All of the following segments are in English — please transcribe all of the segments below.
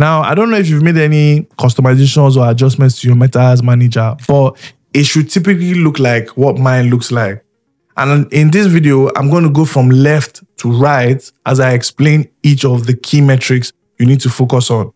Now, I don't know if you've made any customizations or adjustments to your Meta Ads Manager, but it should typically look like what mine looks like. And in this video, I'm going to go from left to right as I explain each of the key metrics you need to focus on.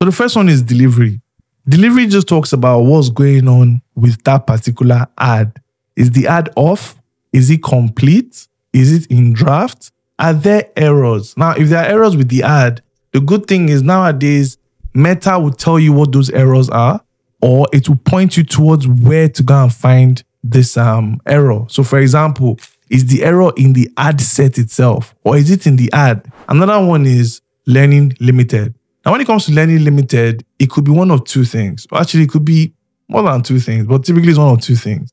So the first one is delivery. Delivery just talks about what's going on with that particular ad. Is the ad off? Is it complete? Is it in draft? Are there errors? Now, if there are errors with the ad, the good thing is nowadays Meta will tell you what those errors are, or it will point you towards where to go and find this um, error. So, for example, is the error in the ad set itself, or is it in the ad? Another one is learning limited. Now, when it comes to learning limited, it could be one of two things. Actually, it could be more than two things, but typically it's one of two things.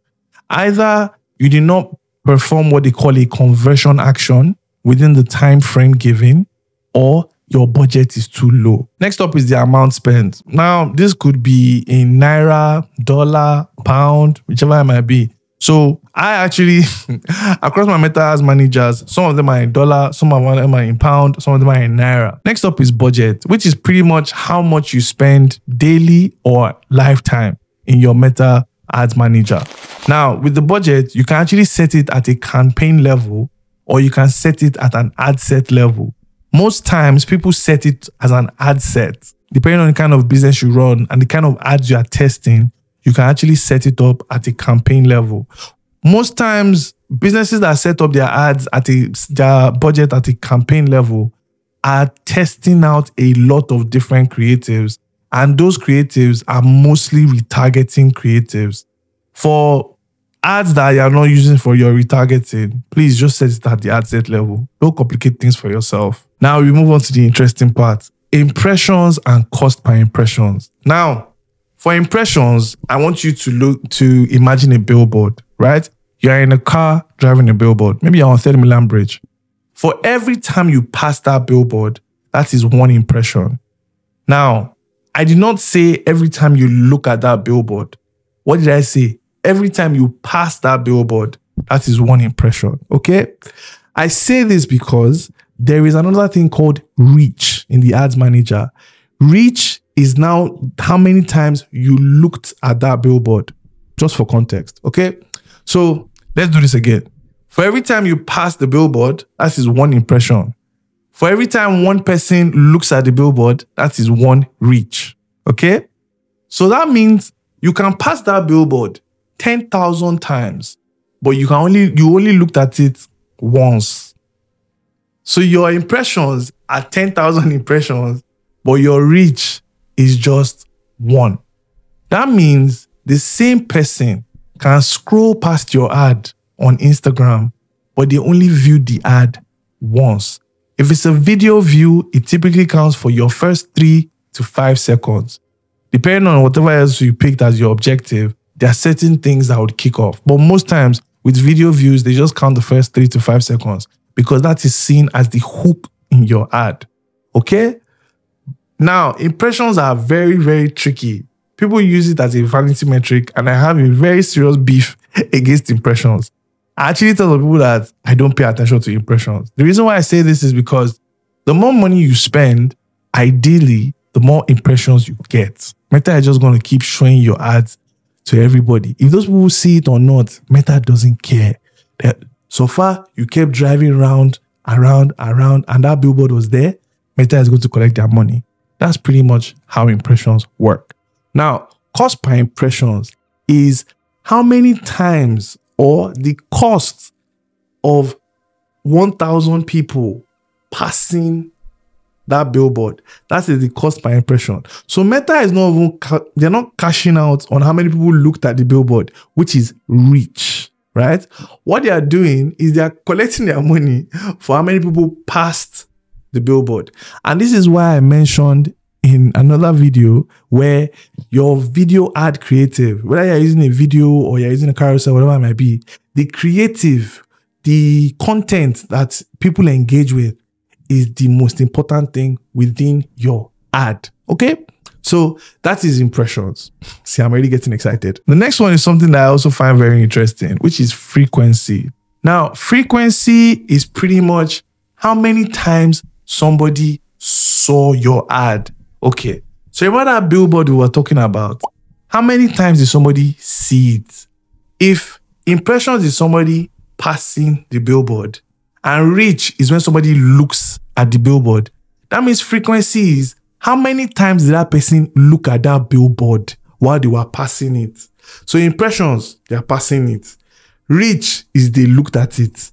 Either you did not perform what they call a conversion action within the time frame given, or your budget is too low. Next up is the amount spent. Now, this could be in naira, dollar, pound, whichever it might be. So I actually, across my Meta Ads managers, some of them are in dollar, some of them are in pound, some of them are in naira. Next up is budget, which is pretty much how much you spend daily or lifetime in your Meta Ads manager. Now, with the budget, you can actually set it at a campaign level or you can set it at an ad set level. Most times, people set it as an ad set. Depending on the kind of business you run and the kind of ads you are testing, you can actually set it up at a campaign level. Most times, businesses that set up their ads at a their budget at a campaign level are testing out a lot of different creatives, and those creatives are mostly retargeting creatives. For ads that you are not using for your retargeting, please just set it at the ad set level. Don't complicate things for yourself. Now we move on to the interesting part impressions and cost per impressions. Now, for impressions, I want you to look to imagine a billboard, right? You're in a car driving a billboard. Maybe you're on Third Mainland Bridge. For every time you pass that billboard, that is one impression. Now, I did not say every time you look at that billboard. What did I say? Every time you pass that billboard, that is one impression. Okay. I say this because there is another thing called reach in the ads manager. Reach is now how many times you looked at that billboard, just for context. Okay. So let's do this again. For every time you pass the billboard, that is one impression. For every time one person looks at the billboard, that is one reach. Okay. So that means you can pass that billboard 10,000 times, but you can only, you only looked at it once. So your impressions are 10,000 impressions, but your reach is just one. That means the same person can scroll past your ad on Instagram, but they only view the ad once. If it's a video view, it typically counts for your first three to five seconds. Depending on whatever else you picked as your objective, there are certain things that would kick off. But most times with video views, they just count the first three to five seconds because that is seen as the hook in your ad. Okay? Now, impressions are very, very tricky. People use it as a vanity metric, and I have a very serious beef against impressions. I actually tell the people that I don't pay attention to impressions. The reason why I say this is because the more money you spend, ideally, the more impressions you get. Meta is just going to keep showing your ads to everybody. If those people see it or not, Meta doesn't care. So far, you kept driving around, around, around, and that billboard was there. Meta is going to collect their money. That's pretty much how impressions work. Now, cost per impressions is how many times or the cost of 1,000 people passing that billboard. That is the cost per impression. So Meta is not even, ca- they're not cashing out on how many people looked at the billboard, which is reach, right? What they are doing is they are collecting their money for how many people passed the billboard. And this is why I mentioned in another video where your video ad creative, whether you're using a video or you're using a carousel, whatever it might be, the creative, the content that people engage with is the most important thing within your ad. Okay? So that is impressions. See, I'm already getting excited. The next one is something that I also find very interesting, which is frequency. Now, frequency is pretty much how many times somebody saw your ad. Okay. So remember that billboard we were talking about? How many times did somebody see it? If impressions is somebody passing the billboard and reach is when somebody looks at the billboard, that means frequency is how many times did that person look at that billboard while they were passing it? So impressions, they are passing it. Reach is they looked at it.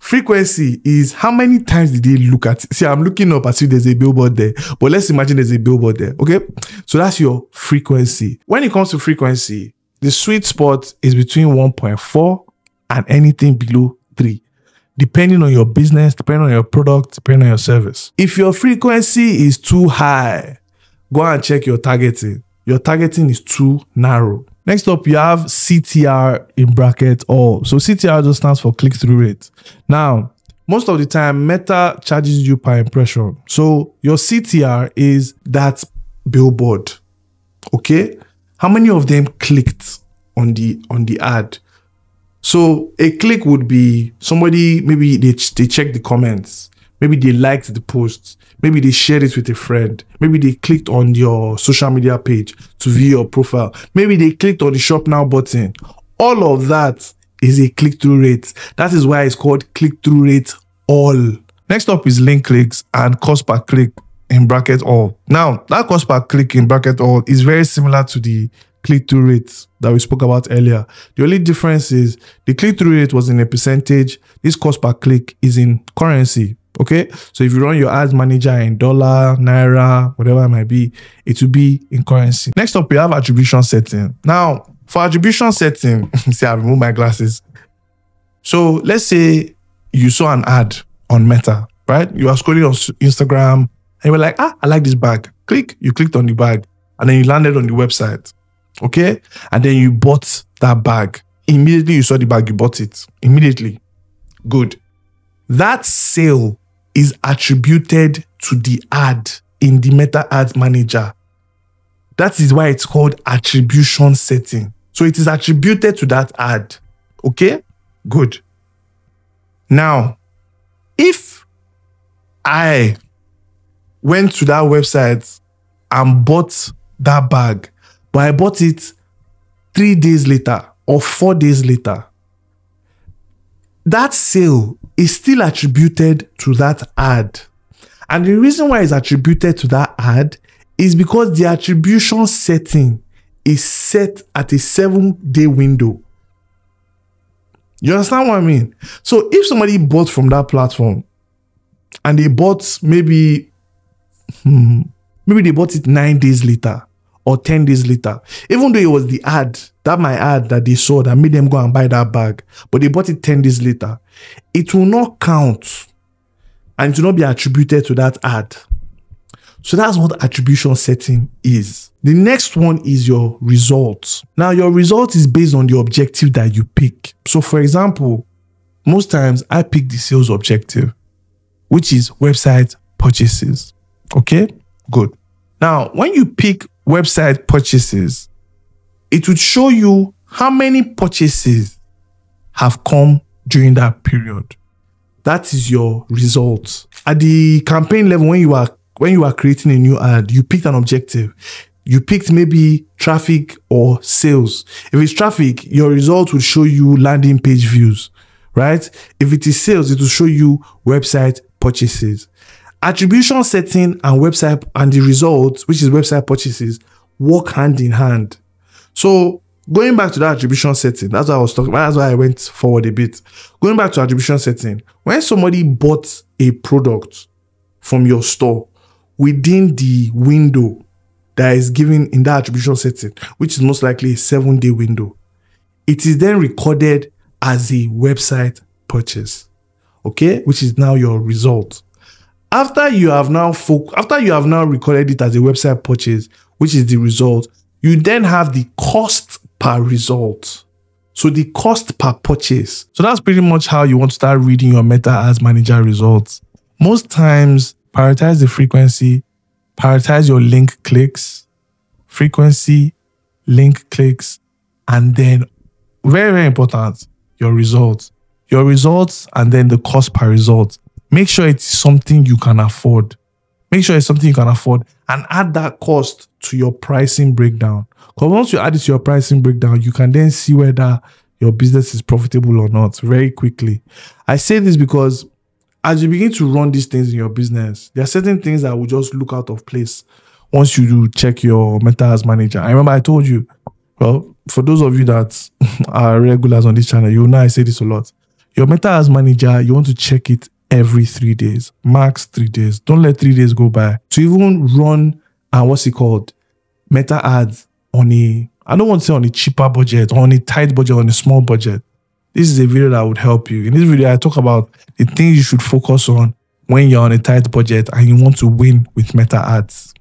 Frequency is how many times did they look at? See, I'm looking up as if there's a billboard there, but let's imagine there's a billboard there. Okay. So that's your frequency. When it comes to frequency, the sweet spot is between 1.4 and anything below 3, depending on your business, depending on your product, depending on your service. If your frequency is too high, go and check your targeting. Your targeting is too narrow. Next up, you have CTR in bracket all. So CTR just stands for click through rate. Now, most of the time, Meta charges you per impression. So your CTR is that billboard. Okay, how many of them clicked on the on the ad? So a click would be somebody maybe they they check the comments, maybe they liked the post, maybe they shared it with a friend, maybe they clicked on your social media page to view your profile, maybe they clicked on the shop now button. All of that is a click through rate. That is why it's called click through rate all. Next up is link clicks and cost per click in bracket all. Now, that cost per click in bracket all is very similar to the click through rate that we spoke about earlier. The only difference is the click through rate was in a percentage. This cost per click is in currency. Okay. So if you run your ads manager in dollar, naira, whatever it might be, it will be in currency. Next up, we have attribution setting. Now, for attribution setting, see, I remove my glasses. So let's say you saw an ad on Meta, right? You are scrolling on Instagram and you were like, ah, I like this bag. Click, you clicked on the bag and then you landed on the website. Okay. And then you bought that bag. Immediately you saw the bag, you bought it. Immediately. Good. That sale is attributed to the ad in the Meta Ads Manager. That is why it's called attribution setting. So it is attributed to that ad. Okay? Good. Now, if I went to that website and bought that bag, but I bought it three days later or four days later, that sale is still attributed to that ad. And the reason why it's attributed to that ad is because the attribution setting is set at a seven day window. You understand what I mean? So if somebody bought from that platform and they bought maybe, hmm, maybe they bought it nine days later or 10 days later, even though it was the ad, that my ad that they saw that made them go and buy that bag, but they bought it 10 days later, it will not count and it will not be attributed to that ad. So that's what attribution setting is. The next one is your results. Now, your result is based on the objective that you pick. So, for example, most times I pick the sales objective, which is website purchases. Okay, good. Now, when you pick website purchases, it would show you how many purchases have come during that period. That is your result. At the campaign level, when you are when you are creating a new ad, you picked an objective. You picked maybe traffic or sales. If it's traffic, your result will show you landing page views, right? If it is sales, it will show you website purchases. Attribution setting and website and the results, which is website purchases, work hand in hand. So going back to that attribution setting, that's what I was talking about. That's why I went forward a bit. Going back to attribution setting, when somebody bought a product from your store within the window that is given in that attribution setting, which is most likely a seven day window, it is then recorded as a website purchase. Okay, which is now your result. After you have now fo- after you have now recorded it as a website purchase, which is the result, you then have the cost per result. So the cost per purchase. So that's pretty much how you want to start reading your Meta Ads Manager results. Most times, prioritize the frequency, prioritize your link clicks, frequency, link clicks, and then very, very important, your results. your results and then the cost per result. Make sure it's something you can afford. Make sure it's something you can afford and add that cost to your pricing breakdown. Because once you add it to your pricing breakdown, you can then see whether your business is profitable or not very quickly. I say this because as you begin to run these things in your business, there are certain things that will just look out of place once you do check your Meta Ads manager. I remember I told you, well, for those of you that are regulars on this channel, you know I say this a lot. Your Meta Ads manager, you want to check it every three days, max three days. Don't let three days go by. To even run, uh, what's it called? Meta ads on a, I don't want to say on a cheaper budget, on a tight budget, on a small budget. This is a video that would help you. In this video, I talk about the things you should focus on when you're on a tight budget and you want to win with meta ads.